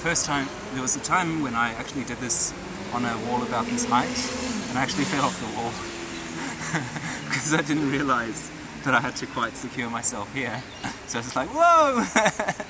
first time, there was a time when I actually did this on a wall about this height, and I actually fell off the wall because I didn't realize that I had to quite secure myself here. So I was like, whoa!